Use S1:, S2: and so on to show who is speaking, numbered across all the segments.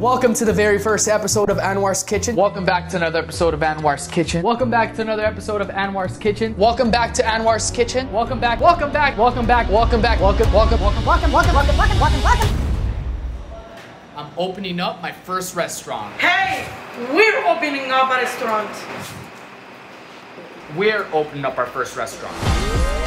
S1: Welcome to the very first episode of Anwar's Kitchen.
S2: Welcome back to another episode of Anwar's Kitchen. Welcome back to another episode of Anwar's Kitchen.
S1: Welcome back to Anwar's Kitchen.
S2: Welcome back. Welcome back. Welcome back.
S1: Welcome back. Welcome, welcome, welcome.
S3: Welcome, welcome, welcome, welcome, welcome, welcome.
S2: I'm opening up my first restaurant.
S3: Hey, we're opening up a restaurant.
S2: We're opening up our first restaurant.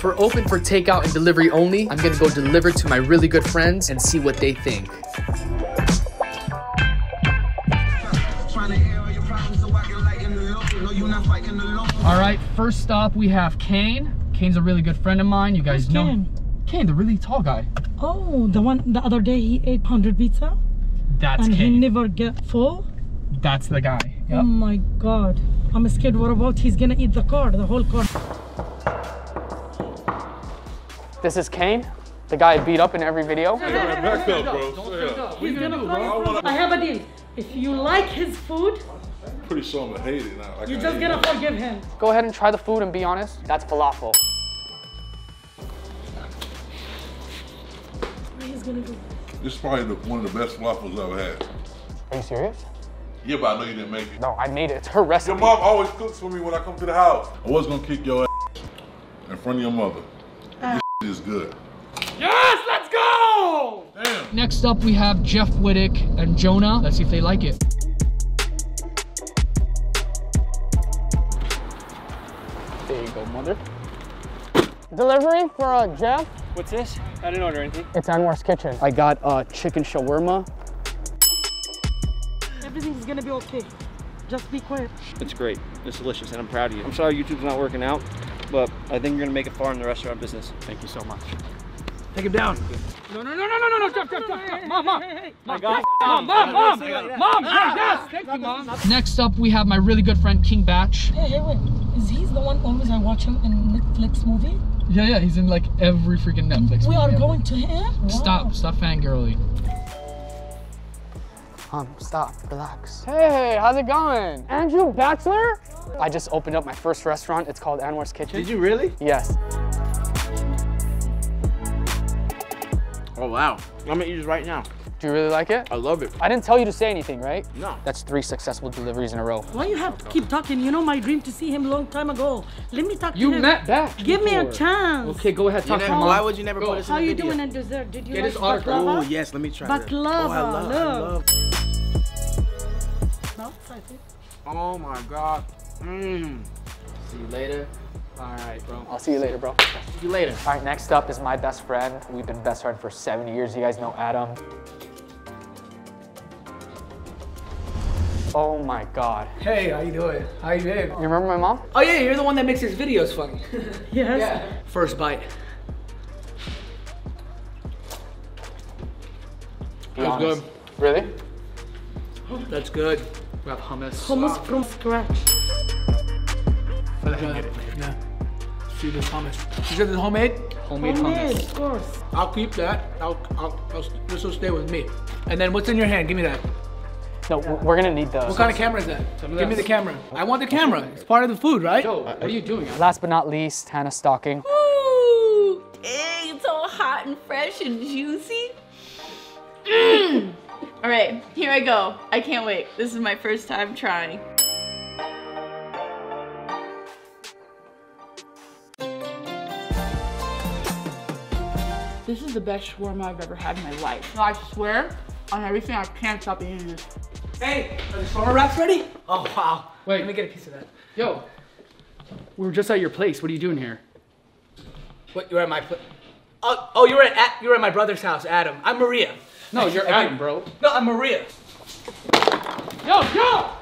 S2: Since we're open for takeout and delivery only, I'm gonna go deliver to my really good friends and see what they think. All right, first stop we have Kane. Kane's a really good friend of mine. You guys
S4: Who's
S2: know
S4: Kane?
S2: Kane, the really tall guy.
S4: Oh, the one the other day he ate 100 pizza
S2: That's
S4: and he
S2: Kane.
S4: never get full.
S2: That's the guy.
S4: Oh my god. I'm scared. What about he's gonna eat the car, the whole car?
S2: This is Kane, the guy I beat up in every video.
S5: Back up, bro.
S4: He's gonna throw I have a deal. If you like his food, I'm
S5: Pretty sure I'm gonna hate it now. Like
S4: you're just gonna
S5: it.
S4: forgive him.
S2: Go ahead and try the food and be honest. That's falafel.
S4: He's gonna go.
S5: This is probably the, one of the best waffles I've ever had.
S2: Are you serious?
S5: Yeah, but I know you didn't make it.
S2: No, I made it. It's her recipe.
S5: Your mom always cooks for me when I come to the house. I was gonna kick your ass in front of your mother. This is good.
S2: Yes, let's go!
S5: Damn.
S2: Next up, we have Jeff Wittek and Jonah. Let's see if they like it. There you go, mother. Delivery for uh, Jeff.
S6: What's this? I didn't order anything.
S2: It's Anwar's Kitchen. I got uh, chicken shawarma.
S4: Everything's gonna be okay. Just be quiet.
S6: It's great. It's delicious, and I'm proud of you. I'm sorry YouTube's not working out, but I think you're gonna make it far in the restaurant business.
S2: Thank you so much.
S6: Take him down.
S2: No, no, no, no, no, no, no, Jeff, Jeff, Jeff, Jeff. Mom, mom.
S6: My
S2: Mom, mom, mom, mom, ah. yes, thank you, mom. Next up, we have my really good friend King Bach.
S4: Hey, hey, wait. Is he the one always I watch him in Netflix movie?
S2: Yeah, yeah, he's in like every freaking Netflix.
S4: We are
S2: ever.
S4: going to him?
S2: Stop,
S4: Wow.
S2: stop fangirling.
S1: Um, stop, relax.
S2: Hey, how's it going? Andrew Bachelor? I just opened up my first restaurant. It's called Anwar's Kitchen.
S6: Did you really?
S2: Yes.
S6: Oh wow. I'm gonna eat this right now.
S2: Do you really like it?
S6: I love it.
S2: I didn't tell you to say anything, right?
S6: No.
S2: That's three successful deliveries in a row.
S4: Why you have to keep talking? You know my dream to see him a long time ago. Let me talk
S2: You
S4: to him.
S2: You met back.
S4: Give me a chance.
S2: Okay, go ahead, talk to
S7: never-
S2: mom.
S7: why would you never
S2: Go.
S7: put us in
S4: How
S7: the
S4: you
S7: video?
S4: doing in dessert? Did you
S2: Get
S4: like
S2: his autograph.
S4: baklava?
S7: Oh yes, let me try that.
S4: Baklava,
S7: Oh, I love, I love.
S4: No, I think.
S7: Oh my god. Mmm.
S2: See you later. All right, bro. I'll see you later, bro. See you later. All right, next up is my best friend. We've been best friends for seven years. You guys know Adam. Oh my God.
S1: Hey, how you doing? How you doing?
S2: You remember my mom?
S1: Oh yeah, you're the one that makes his videos funny.
S4: Yes.
S1: First bite. That's good.
S2: Really?
S1: That's good. We have hummus.
S4: Hummus from scratch.
S1: Yeah. See this hummus. You said this homemade?
S2: Homemade
S4: Homemade,
S2: hummus.
S4: of course.
S1: I'll keep that. I'll, I'll, I'll, this will stay with me. And then what's in your hand? Give me that.
S2: No, we're- we're gonna need those.
S1: What kind of camera is that? Give me the camera. I want the camera. It's part of the food, right?
S2: Yo, what are you doing? Last but not least, Hannah Stocking.
S8: Ooh, dang, it's all hot and fresh and juicy. Mm. All right, here I go. I can't wait. This is my first time trying. This is the best shawarma I've ever had in my life. I swear on everything, I can't stop eating this.
S1: Hey, are the shawarma wraps ready? Oh wow.
S2: Wait.
S1: Let me get a piece of that.
S2: Yo, we were just at your place. What are you doing here?
S1: What? You're at my place. Oh, oh, you're at, you're at my brother's house, Adam. I'm Maria.
S2: No, you're. Adam, bro.
S1: No, I'm Maria.
S2: Yo, yo!